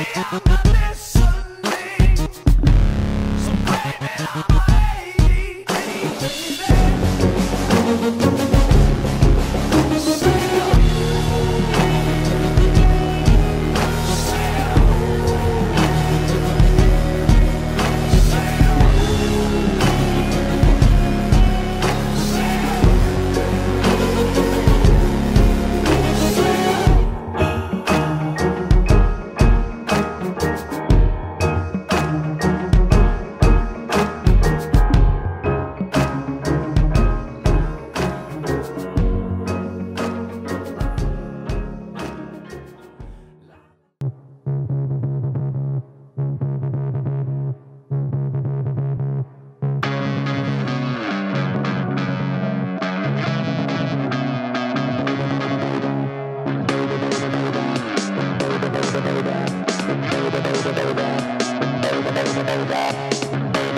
Yeah.